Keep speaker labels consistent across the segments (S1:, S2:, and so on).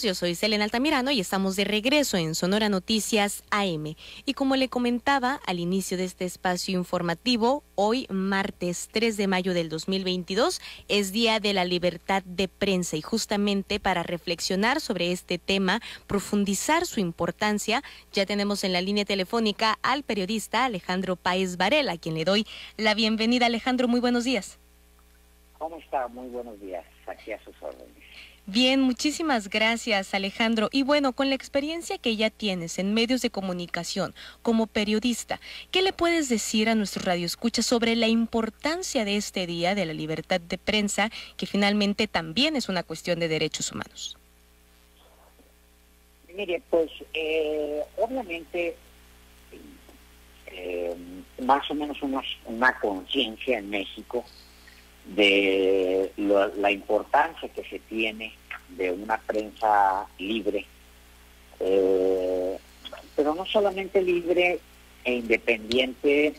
S1: Yo soy Selena Altamirano y estamos de regreso en Sonora Noticias AM. Y como le comentaba al inicio de este espacio informativo, hoy martes 3 de mayo del 2022 es Día de la Libertad de Prensa y justamente para reflexionar sobre este tema, profundizar su importancia, ya tenemos en la línea telefónica al periodista Alejandro Paez Varela, a quien le doy la bienvenida. Alejandro, muy buenos días.
S2: ¿Cómo está? Muy buenos días. Aquí a sus órdenes.
S1: Bien, muchísimas gracias Alejandro. Y bueno, con la experiencia que ya tienes en medios de comunicación como periodista, ¿qué le puedes decir a nuestros radioescuchas sobre la importancia de este día de la libertad de prensa, que finalmente también es una cuestión de derechos humanos?
S2: Mire, pues eh, obviamente eh, más o menos una, una conciencia en México de la importancia que se tiene de una prensa libre, eh, pero no solamente libre e independiente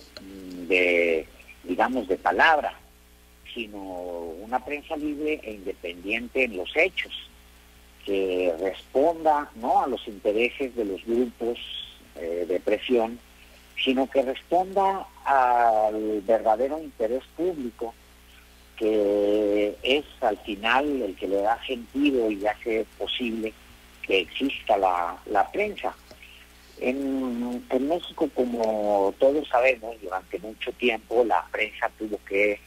S2: de, digamos, de palabra, sino una prensa libre e independiente en los hechos, que responda no a los intereses de los grupos eh, de presión, sino que responda al verdadero interés público que es al final el que le da sentido y hace posible que exista la, prensa. En, México, como todos sabemos, durante mucho tiempo la prensa tuvo que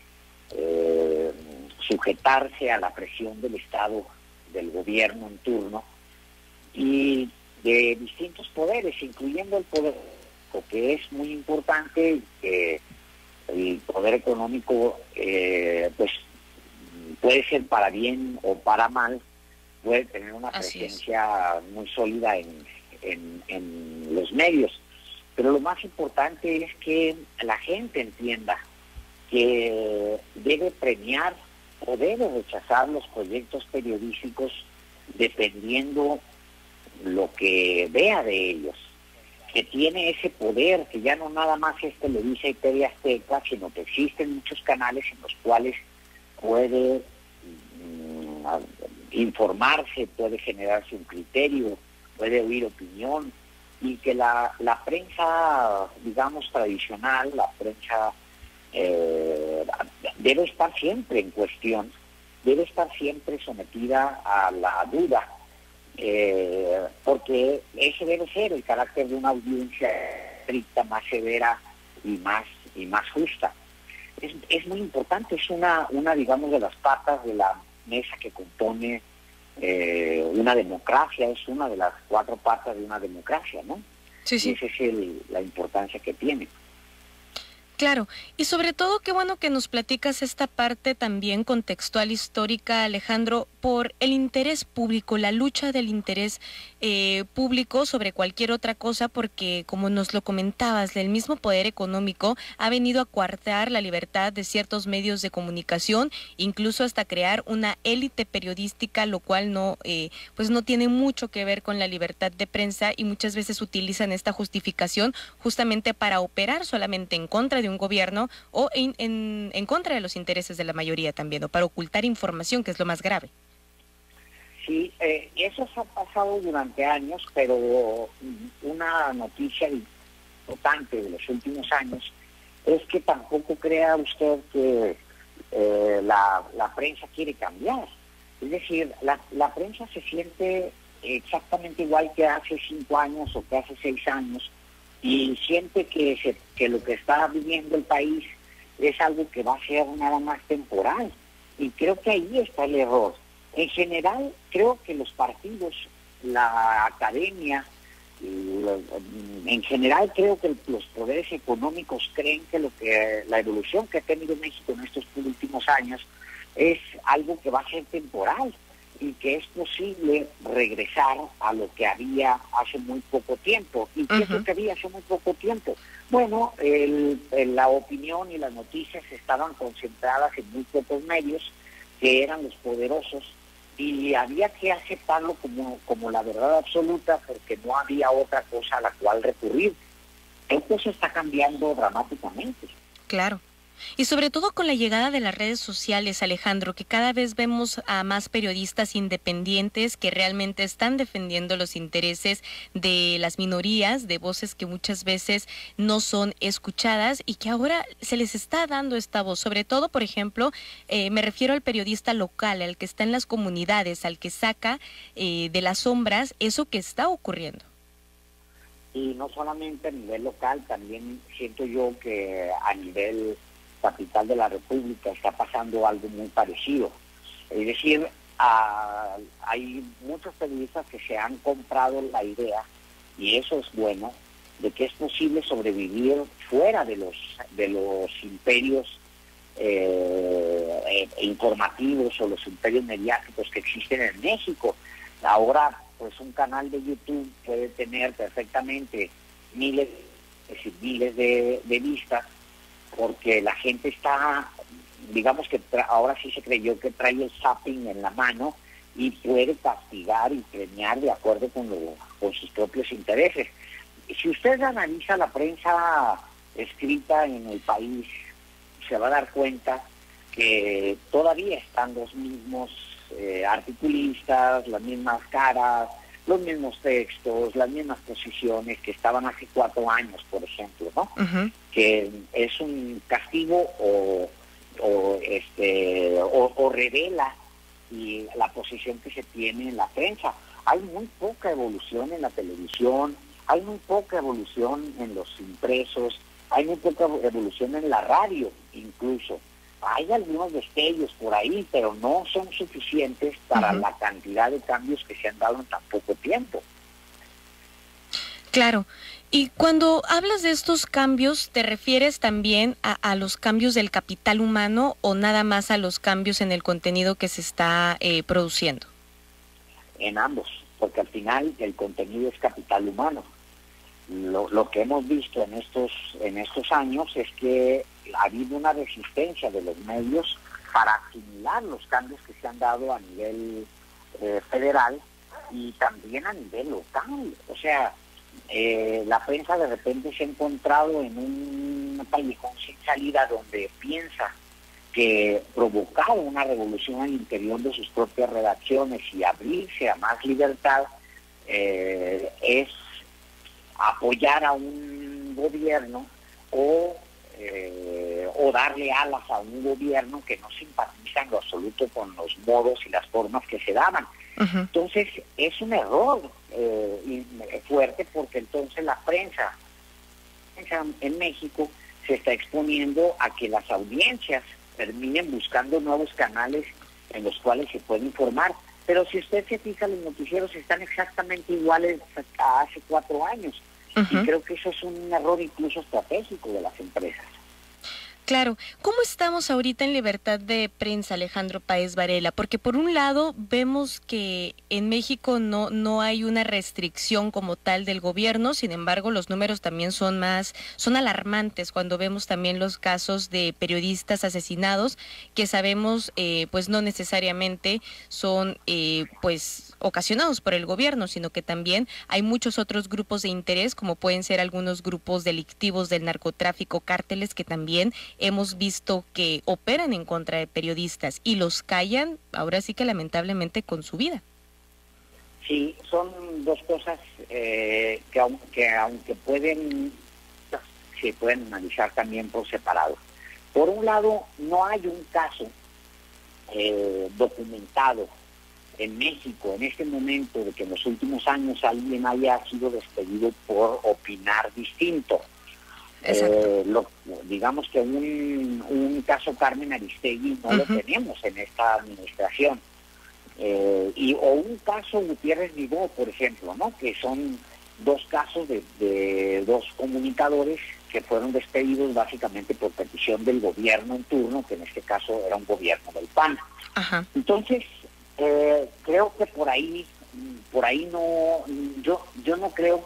S2: eh, sujetarse a la presión del Estado, del gobierno en turno y de distintos poderes, incluyendo el poder, que es muy importante que el poder económico, eh, pues puede ser para bien o para mal, puede tener una presencia muy sólida en, en, los medios. Pero lo más importante es que la gente entienda que debe premiar o debe rechazar los proyectos periodísticos dependiendo lo que vea de ellos que tiene ese poder, que ya no nada más es Televisa y TV Azteca, sino que existen muchos canales en los cuales puede mm, informarse, puede generarse un criterio, puede oír opinión, y que la, la prensa, digamos, tradicional, la prensa eh, debe estar siempre en cuestión, debe estar siempre sometida a la duda eh, porque ese debe ser el carácter de una audiencia estricta, más severa y más y más justa. Es, es muy importante, es una, una, digamos, de las patas de la mesa que compone eh, una democracia, es una de las cuatro patas de una democracia, ¿no? Sí, sí. Y esa es la importancia que tiene.
S1: Claro, y sobre todo qué bueno que nos platicas esta parte también contextual histórica, Alejandro, por el interés público, la lucha del interés eh, público sobre cualquier otra cosa, porque como nos lo comentabas, el mismo poder económico ha venido a coartar la libertad de ciertos medios de comunicación, incluso hasta crear una élite periodística, lo cual no, eh, pues no tiene mucho que ver con la libertad de prensa y muchas veces utilizan esta justificación justamente para operar solamente en contra de un gobierno o en, en, contra de los intereses de la mayoría también, o para ocultar información, que es lo más grave.
S2: Sí, eh, eso ha pasado durante años, pero una noticia importante de los últimos años es que tampoco crea usted que eh, la, la, prensa quiere cambiar. Es decir, la, la prensa se siente exactamente igual que hace cinco años o que hace seis años y siente que, que lo que está viviendo el país es algo que va a ser nada más temporal. Y creo que ahí está el error. En general, creo que los partidos, la academia, en general creo que los poderes económicos creen que lo que la evolución que ha tenido México en estos últimos años es algo que va a ser temporal y que es posible regresar a lo que había hace muy poco tiempo. ¿Y qué es lo que había hace muy poco tiempo? Bueno, la opinión y las noticias estaban concentradas en muy pocos medios, que eran los poderosos, y había que aceptarlo como, como la verdad absoluta porque no había otra cosa a la cual recurrir. Esto se está cambiando dramáticamente.
S1: Claro. Y sobre todo con la llegada de las redes sociales, Alejandro, que cada vez vemos a más periodistas independientes que realmente están defendiendo los intereses de las minorías, de voces que muchas veces no son escuchadas y que ahora se les está dando esta voz. Sobre todo, por ejemplo, eh, me refiero al periodista local, al que está en las comunidades, al que saca eh, de las sombras eso que está ocurriendo
S2: y no solamente a nivel local, también siento yo que a nivel capital de la República está pasando algo muy parecido. Es decir, hay muchos periodistas que se han comprado la idea, y eso es bueno, de que es posible sobrevivir fuera de los, de los imperios eh, eh, informativos o los imperios mediáticos que existen en México. Ahora, pues un canal de YouTube puede tener perfectamente miles, miles de vistas porque la gente está, digamos que ahora sí se creyó que trae el zapping en la mano y puede castigar y premiar de acuerdo con, con sus propios intereses. Si usted analiza la prensa escrita en el país, se va a dar cuenta que todavía están los mismos eh, articulistas, las mismas caras, los mismos textos, las mismas posiciones que estaban hace cuatro años, por ejemplo, ¿no? Que es un castigo o, o este o, revela y la posición que se tiene en la prensa. Hay muy poca evolución en la televisión, hay muy poca evolución en los impresos, hay muy poca evolución en la radio incluso hay algunos destellos por ahí, pero no son suficientes para la cantidad de cambios que se han dado en tan poco tiempo.
S1: Claro. Y cuando hablas de estos cambios, ¿te refieres también a, los cambios del capital humano o nada más a los cambios en el contenido que se está eh, produciendo?
S2: En ambos, porque al final el contenido es capital humano. Lo, lo que hemos visto en estos, en estos años es que ha habido una resistencia de los medios para asimilar los cambios que se han dado a nivel eh, federal y también a nivel local. O sea, eh, la prensa de repente se ha encontrado en un callejón sin salida donde piensa que provocar una revolución al interior de sus propias redacciones y abrirse a más libertad eh, es apoyar a un gobierno o eh, o darle alas a un gobierno que no simpatiza en lo absoluto con los modos y las formas que se daban. Entonces es un error eh, fuerte porque entonces la prensa en México se está exponiendo a que las audiencias terminen buscando nuevos canales en los cuales se puede informar. Pero si usted se fija, los noticieros están exactamente iguales a hace cuatro años. Y creo que eso es un error incluso estratégico de las empresas.
S1: Claro, ¿cómo estamos ahorita en libertad de prensa, Alejandro Paez Varela? Porque por un lado vemos que en México no, no hay una restricción como tal del gobierno, sin embargo los números también son más, son alarmantes cuando vemos también los casos de periodistas asesinados, que sabemos eh, pues no necesariamente son eh, pues ocasionados por el gobierno, sino que también hay muchos otros grupos de interés, como pueden ser algunos grupos delictivos del narcotráfico, cárteles que también hemos visto que operan en contra de periodistas y los callan, ahora sí que lamentablemente, con su vida.
S2: Sí, son dos cosas eh, que, aunque, aunque pueden, se pueden analizar también por separado. Por un lado, no hay un caso eh, documentado en México en este momento de que en los últimos años alguien haya sido despedido por opinar distinto. Eh, lo, digamos que un, un, caso Carmen Aristegui no lo tenemos en esta administración. Eh, y, o un caso Gutiérrez Vivó, por ejemplo, ¿no? que son dos casos de, dos comunicadores que fueron despedidos básicamente por petición del gobierno en turno, que en este caso era un gobierno del PAN. Entonces, eh, creo que por ahí, por ahí no, yo, yo no creo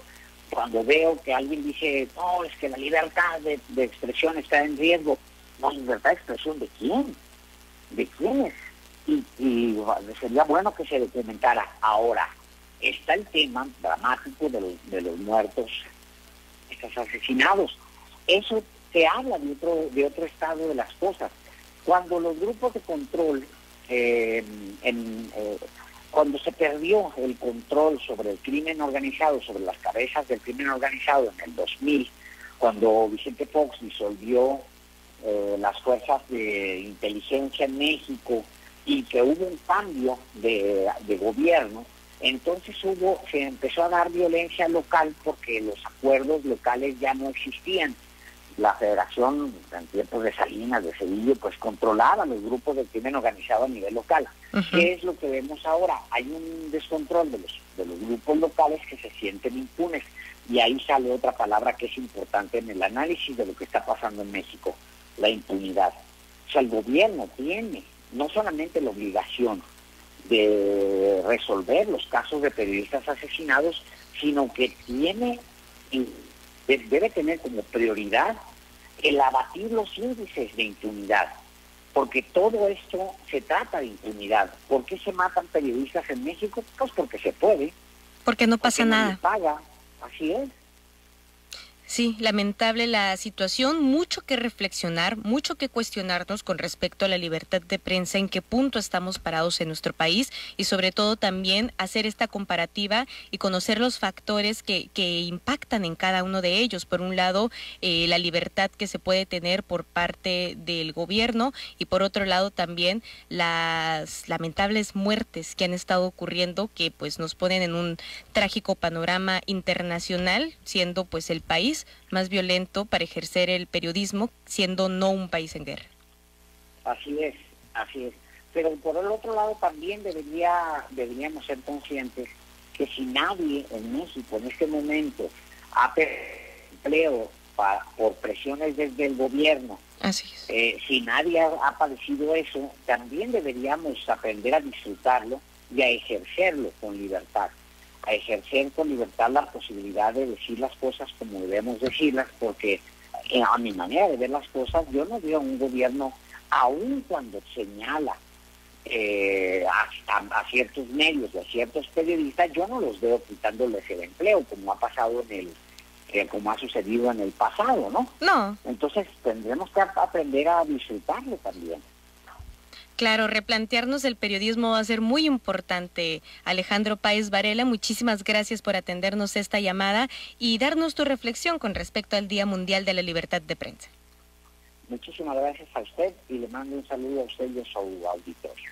S2: cuando veo que alguien dice, no, es que la libertad de, expresión está en riesgo, no, libertad de expresión de quién, de quiénes, y, y sería bueno que se documentara. Ahora, está el tema dramático de los, de los muertos, estos asesinados. Eso se habla de otro, de otro estado de las cosas. Cuando los grupos de control, eh, eh, cuando se perdió el control sobre el crimen organizado, sobre las cabezas del crimen organizado en el 2000, cuando Vicente Fox disolvió eh, las fuerzas de inteligencia en México y que hubo un cambio de, de gobierno, entonces hubo, se empezó a dar violencia local porque los acuerdos locales ya no existían. La federación, en tiempos de Salinas, de Sevilla, pues controlaba los grupos de crimen organizado a nivel local. ¿Qué es lo que vemos ahora? Hay un descontrol de los, de los grupos locales que se sienten impunes. Y ahí sale otra palabra que es importante en el análisis de lo que está pasando en México, la impunidad. O sea, el gobierno tiene no solamente la obligación, de resolver los casos de periodistas asesinados, sino que tiene debe tener como prioridad el abatir los índices de impunidad, porque todo esto se trata de impunidad. ¿Por qué se matan periodistas en México? Pues porque se puede.
S1: Porque no pasa nada.
S2: paga, así es.
S1: Sí, lamentable la situación, mucho que reflexionar, mucho que cuestionarnos con respecto a la libertad de prensa, en qué punto estamos parados en nuestro país y sobre todo también hacer esta comparativa y conocer los factores que, que impactan en cada uno de ellos. Por un lado, eh, la libertad que se puede tener por parte del gobierno y por otro lado también las lamentables muertes que han estado ocurriendo que pues nos ponen en un trágico panorama internacional, siendo pues el país más violento para ejercer el periodismo, siendo no un país en guerra.
S2: Así es, así es. Pero por el otro lado también debería, deberíamos ser conscientes que si nadie en México en este momento ha perdido empleo por presiones desde el gobierno,
S1: Así
S2: eh, si nadie ha, padecido eso, también deberíamos aprender a disfrutarlo y a ejercerlo con libertad a ejercer con libertad la posibilidad de decir las cosas como debemos decirlas, porque eh, a mi manera de ver las cosas, yo no veo un gobierno, aun cuando señala eh, a, ciertos medios, a ciertos periodistas, yo no los veo quitándoles el empleo, como ha pasado en el, eh, como ha sucedido en el pasado, ¿no?
S1: No.
S2: Entonces tendremos que aprender a disfrutarlo también.
S1: Claro, replantearnos el periodismo va a ser muy importante. Alejandro Páez Varela, muchísimas gracias por atendernos esta llamada y darnos tu reflexión con respecto al Día Mundial de la Libertad de Prensa.
S2: Muchísimas gracias a usted y le mando un saludo a usted y a su auditorio.